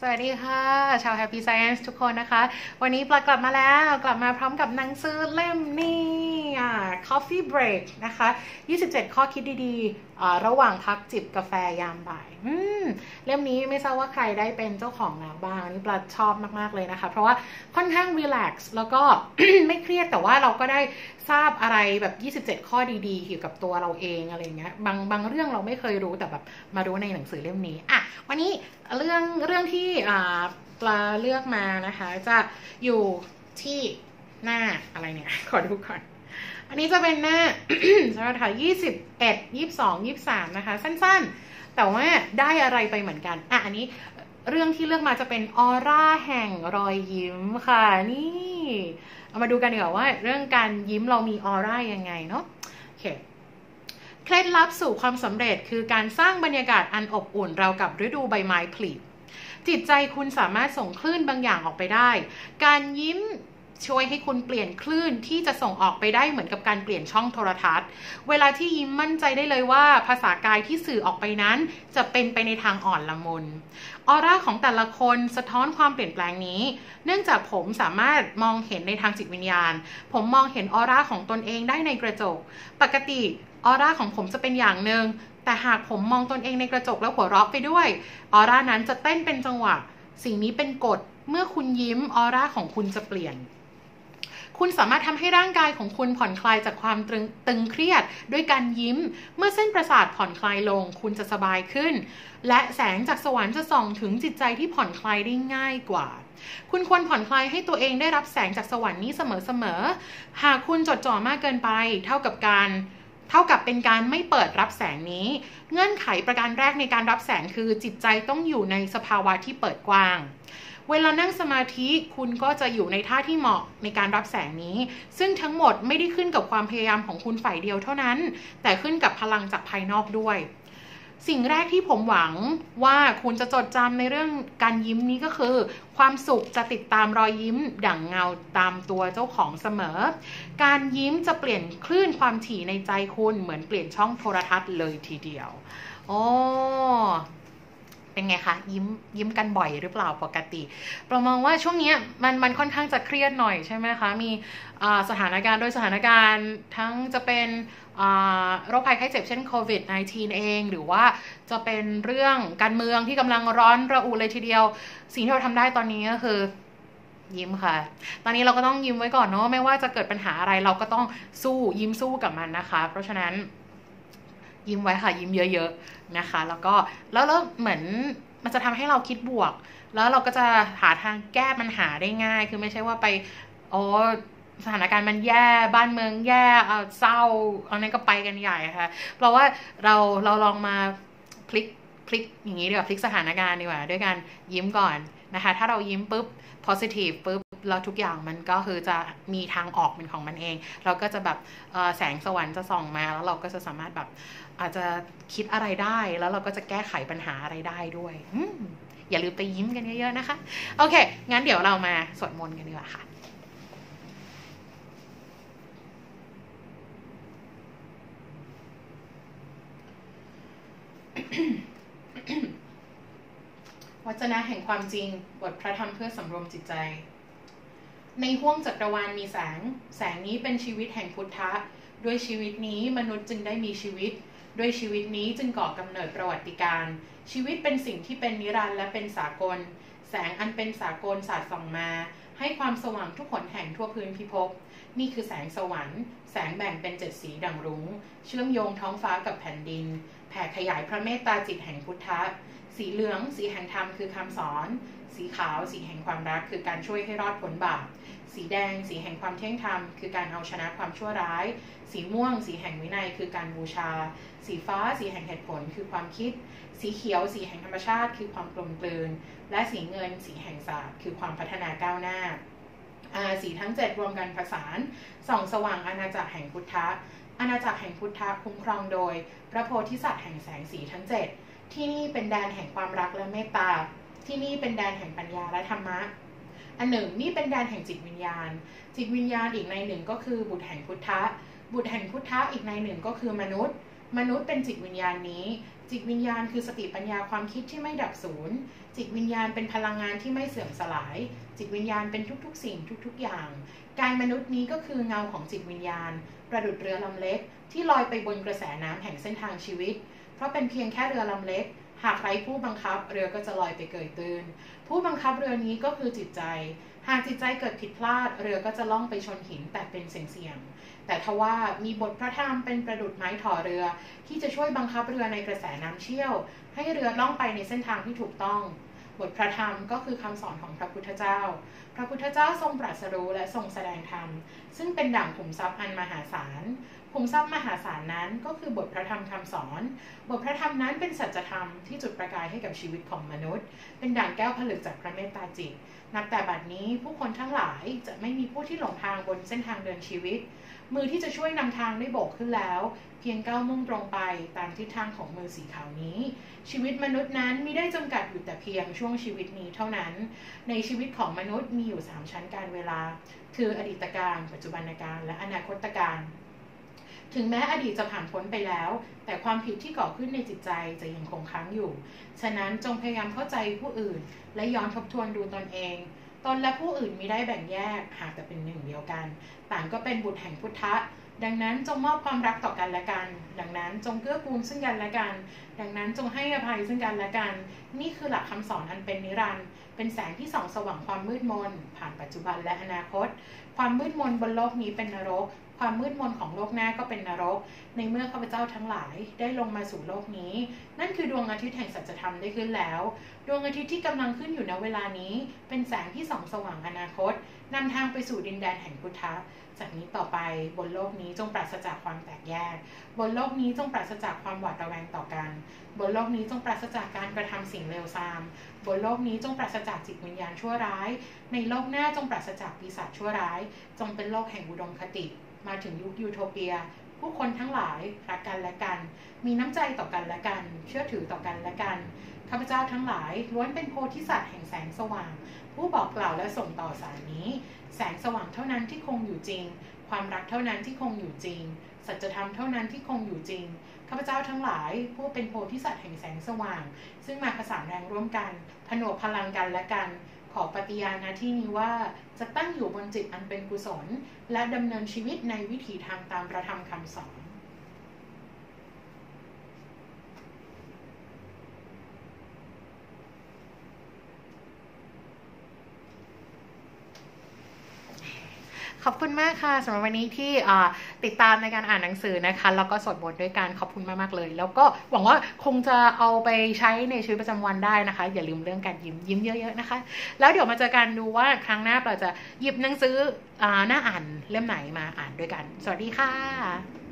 สวัสดีค่ะ ชาว Happy Science ทุกคนนะคะ วันนี้ปลากลับมาแล้วกลับมาพร้อมกับหนังสือเล่มนี้ อ่า Coffee Break นะคะ 27 ข้อคิดดีๆ ระหว่างพักจิบกาแฟยามบ่ายอืเล่มนี้ไม่ทราบว่าใครได้เป็นเจ้าของแล้วบ้างนี่ปลาชอบมาก ๆ เลยนะคะ เพราะว่าค่อนข้างรีแลกซ์แล้วก็ไม่เครียดแต่ว่าเราก็ได้ทราบอะไรแบบ 27 ข้อดีๆ เกี่ยวกับตัวเราเองอะไรเงี้ยบางบางเรื่องเราไม่เคยรู้แต่แบบมารู้ในหนังสือเล่มนี้อะวันนี้เรื่องเรื่องที่ปลาเลือกมานะคะ จะอยู่ที่หน้าอะไรเนี่ย ขอดูก่อน อันนี้จะเป็นหน้าสำหรับถ่ายยี่สิบเอ็ดยี่สองยี่สามนะคะ สั้นๆ แต่ว่าได้อะไรไปเหมือนกัน อะ อันนี้เรื่องที่เลือกมาจะเป็นออร่าแห่งรอยยิ้มค่ะ นี่ เอามาดูกันดีกว่าว่า เรื่องการยิ้มเรามีออร่ายังไงเนาะโอเคเคล็ดลับสู่ความสำเร็จคือการสร้างบรรยากาศอันอบอุ่นเรากับฤดูใบไม้ผลิจิตใจคุณสามารถส่งคลื่นบางอย่างออกไปได้ การยิ้ม ช่วยให้คุณเปลี่ยนคลื่นที่จะส่งออกไปได้เหมือนกับการเปลี่ยนช่องโทรทัศน์ เวลาที่ยิ้มมั่นใจได้เลยว่า ภาษากายที่สื่อออกไปนั้น จะเป็นไปในทางอ่อนละมุนออร่าของแต่ละคนสะท้อนความเปลี่ยนแปลงนี้ เนื่องจากผมสามารถมองเห็นในทางจิตวิญญาณ ผมมองเห็นออร่าของตนเองได้ในกระจก ปกติออร่าของผมจะเป็นอย่างหนึ่งแต่หากผมมองตนเองในกระจกแล้วหัวเราะไปด้วยออร่านั้นจะเต้นเป็นจังหวะ สิ่งนี้เป็นกฎ เมื่อคุณยิ้มออร่าของคุณจะเปลี่ยน คุณสามารถทำให้ร่างกายของคุณผ่อนคลายจากความตึงตึงเครียดด้วยการยิ้ม เมื่อเส้นประสาทผ่อนคลายลง คุณจะสบายขึ้น และแสงจากสวรรค์จะส่องถึงจิตใจที่ผ่อนคลายได้ง่ายกว่า คุณควรผ่อนคลายให้ตัวเองได้รับแสงจากสวรรค์นี้เสมอๆ หากคุณจดจ่อมากเกินไป เท่ากับการ ท่ากับเป็นการไม่เปิดรับแสงนี้ เงื่อนไขประการแรกในการรับแสงคือจิตใจต้องอยู่ในสภาวะที่เปิดกว้าง เวลานั่งสมาธิคุณก็จะอยู่ในท่าที่เหมาะในการรับแสงนี้ ซึ่งทั้งหมดไม่ได้ขึ้นกับความพยายามของคุณฝ่ายเดียวเท่านั้น แต่ขึ้นกับพลังจากภายนอกด้วย สิ่งแรกที่ผมหวังว่าคุณจะจดจำในเรื่องการยิ้มนี้ก็คือ ความสุขจะติดตามรอยยิ้มดั่งเงาตามตัวเจ้าของเสมอ การยิ้มจะเปลี่ยนคลื่นความถี่ในใจคุณเหมือนเปลี่ยนช่องโทรทัศน์เลยทีเดียวโอ้ เป็นไงคะยิ้มยิ้มกันบ่อยหรือเปล่าปกติเรามองว่าช่วงนี้มันมันค่อนข้างจะเครียดหน่อยใช่ไหมคะมีสถานการณ์โดยสถานการณ์ทั้งจะเป็นโรคภัยไข้เจ็บเช่นโควิด -19 เอง หรือว่าจะเป็นเรื่องการเมืองที่กำลังร้อนระอุเลยทีเดียว สิ่งที่เราทำได้ตอนนี้ก็คือยิ้มค่ะ ตอนนี้เราก็ต้องยิ้มไว้ก่อนเนาะไม่ว่าจะเกิดปัญหาอะไรเราก็ต้องสู้ยิ้มสู้กับมันนะคะ เพราะฉะนั้น ยิ้มไว้ค่ะ ยิ้มเยอะๆนะคะ แล้วก็แล้วแล้วเหมือนมันจะทำให้เราคิดบวก แล้วเราก็จะหาทางแก้ปัญหาได้ง่าย คือไม่ใช่ว่าไปโอ้สถานการณ์มันแย่บ้านเมืองแย่เอาเศร้าเอานั้นก็ไปกันใหญ่ค่ะ เพราะว่าเราเราลองมาพลิกพลิกอย่างนี้ดีกว่าพลิกสถานการณ์ดีกว่าด้วยการยิ้มก่อนนะคะ ถ้าเรายิ้มปุ๊บ positive ปุ๊บ แล้วทุกอย่างมันก็คือจะมีทางออกเป็นของมันเอง เราก็จะแบบแสงสวรรค์จะส่องมาแล้วเราก็จะสามารถแบบอาจจะคิดอะไรได้แล้วเราก็จะแก้ไขปัญหาอะไรได้ด้วยอย่าลืมไปยิ้มกันเยอะๆนะคะ โอเค งั้นเดี๋ยวเรามาสวดมนต์กันดีกว่าค่ะวจนะแห่งความจริงบทพระธรรมเพื่อสำรวมจิตใจ ในห้วงจักรวาลมีแสง แสงนี้เป็นชีวิตแห่งพุทธะ ด้วยชีวิตนี้มนุษย์จึงได้มีชีวิต ด้วยชีวิตนี้จึงก่อกำเนิดประวัติการ ชีวิตเป็นสิ่งที่เป็นนิรันดร์และเป็นสากล แสงอันเป็นสากลสาดส่องมา ให้ความสว่างทุกผลแห่งทั่วพื้นพิภพ นี่คือแสงสวรรค์ แสงแบ่งเป็นเจ็ดสีดังรุง้ง เชื่อมโยงท้องฟ้ากับแผ่นดิน แผ่ขยายพระเมตตาจิตแห่งพุทธะ สีเหลือง สีแห่งธรรมคือคำสอน สีขาว สีแห่งความรักคือการช่วยให้รอดพ้นบาป สีแดง สีแห่งความเที่ยงธรรม คือการเอาชนะความชั่วร้าย สีม่วง สีแห่งวินัย คือการบูชา สีฟ้า สีแห่งเหตุผล คือความคิด สีเขียว สีแห่งธรรมชาติ คือความกลมกลืน และสีเงิน สีแห่งศาสตร์ คือความพัฒนาก้าวหน้าสีทั้งเจ็ดรวมกันผสานส่องสว่างอาณาจักรแห่งพุทธะอาณาจักรแห่งพุทธะคุ้มครองโดย พระโพธิสัตว์แห่งแสงสีทั้งเจ็ดที่นี่เป็นแดนแห่งความรักและเมตตา ที่นี่เป็นแดนแห่งปัญญาและธรรมะ อันหนึ่งนี่เป็นแดนแห่งจิตวิญญาณ จิตวิญญาณอีกในหนึ่งก็คือบุตรแห่งพุทธะ บุตรแห่งพุทธะอีกในหนึ่งก็คือมนุษย์ มนุษย์เป็นจิตวิญญาณนี้ จิตวิญญาณคือสติปัญญาความคิดที่ไม่ดับศูนย์จิตวิญญาณเป็นพลังงานที่ไม่เสื่อมสลาย จิตวิญญาณเป็นทุกๆ สิ่งทุกๆ อย่าง กายมนุษย์นี้ก็คือเงาของจิตวิญญาณ ประดุดเรือลำเล็ก ที่ลอยไปบนกระแสน้ำแห่งเส้นทางชีวิต เพราะเป็นเพียงแค่เรือลำเล็ก หากไร้ผู้บังคับเรือก็จะลอยไปเกยตื้น ผู้บังคับเรือนี้ก็คือจิตใจ หากจิตใจเกิดผิดพลาด เรือก็จะล่องไปชนหินแต่เป็นเสี่ยงๆแต่ทว่ามีบทพระธรรมเป็นประดุดไม้ถ่อเรือ ที่จะช่วยบังคับเรือในกระแสน้ำเชี่ยว ให้เรือล่องไปในเส้นทางที่ถูกต้อง บทพระธรรมก็คือคำสอนของพระพุทธเจ้า พระพุทธเจ้าทรงตรัสรู้และทรงแสดงธรรม ซึ่งเป็นด่างขุมทรัพย์อันมหาศาลขุมทรัพย์มหาศาลนั้นก็คือบทพระธรรมคำสอน บทพระธรรมนั้นเป็นสัจธรรมที่จุดประกายให้กับชีวิตของมนุษย์ เป็นด่างแก้วผลึกจากพระเมตตาจิต นับแต่บัดนี้ผู้คนทั้งหลายจะไม่มีผู้ที่หลงทางบนเส้นทางเดินชีวิต มือที่จะช่วยนำทางได้โบกขึ้นแล้ว เพียงก้าวมุ่งตรงไปตามทิศทางของมือสีขาวนี้ ชีวิตมนุษย์นั้นม่ได้จำกัดอยู่แต่เพียงช่วงชีวิตนี้เท่านั้น ในชีวิตของมนุษย์มีอยู่ 3 ชั้นการเวลา คืออดีตการ ปัจจุบันการ และอนาคตการ ถึงแม้อดีตจะผ่านพ้นไปแล้ว แต่ความผิดที่ก่อขึ้นในจิตใจจะยังคงค้างอยู่ ฉะนั้นจงพยายามเข้าใจผู้อื่น และย้อนทบทวนดูตนเองตนและผู้อื่นมิได้แบ่งแยกหากแต่เป็นหนึ่งเดียวกัน ต่างก็เป็นบุตรแห่งพุทธะ ดังนั้นจงมอบความรักต่อกันและกัน ดังนั้นจงเกื้อกูลซึ่งกันและกัน ดังนั้นจงให้อภัยซึ่งกันและกัน นี่คือหลักคำสอนอันเป็นนิรันดร์ เป็นแสงที่ส่องสว่างความมืดมนผ่านปัจจุบันและอนาคต ความมืดมนบนโลกนี้เป็นนรก ความมืดมนของโลกหน้าก็เป็นนรก ในเมื่อข้าพเจ้าทั้งหลายได้ลงมาสู่โลกนี้ นั่นคือดวงอาทิตย์แห่งสัจธรรมได้ขึ้นแล้ว ดวงอาทิตย์ที่กำลังขึ้นอยู่ณเวลานี้ เป็นแสงที่ส่องสว่างอนาคตนำทางไปสู่ดินแดนแห่งพุทธะจากนี้ต่อไปบนโลกนี้จงปราศจากความแตกแยก บนโลกนี้จงปราศจากความหวาดระแวงต่อกัน บนโลกนี้จงปราศจากการกระทำสิ่งเลวทราม บนโลกนี้จงปราศจากจิตวิญญาณชั่วร้าย ในโลกหน้าจงปราศจากปีศาจชั่วร้าย จงเป็นโลกแห่งอุดมคติ มาถึงยุคยูโทเปีย ผู้คนทั้งหลายรักกันและกัน มีน้ำใจต่อกันและกัน เชื่อถือต่อกันและกันข้าพเจ้าทั้งหลายล้วนเป็นโพธิสัตว์แห่งแสงสว่าง ผู้บอกกล่าวและส่งต่อสารนี้ แสงสว่างเท่านั้นที่คงอยู่จริง ความรักเท่านั้นที่คงอยู่จริง สัจธรรมเท่านั้นที่คงอยู่จริงข้าพเจ้าทั้งหลาย ผู้เป็นโพธิสัตว์แห่งแสงสว่าง ซึ่งมาผสานแรงร่วมกันผนวกพลังกันและกัน ขอปฏิญาณณที่นี้ว่าจะตั้งอยู่บนจิตอันเป็นกุศล และดำเนินชีวิตในวิถีทางตามประธรรมคำสอนขอบคุณมากค่ะสำหรับวันนี้ที่ ติดตามในการอ่านหนังสือนะคะ แล้วก็สวดบทด้วยกันขอบคุณมากๆเลย แล้วก็หวังว่าคงจะเอาไปใช้ในชีวิตประจำวันได้นะคะ อย่าลืมเรื่องการยิ้มยิ้มเยอะๆนะคะ แล้วเดี๋ยวมาเจอกันดูว่าครั้งหน้าเราจะหยิบหนังสือหน้าอ่านเล่มไหนมาอ่านด้วยกัน สวัสดีค่ะ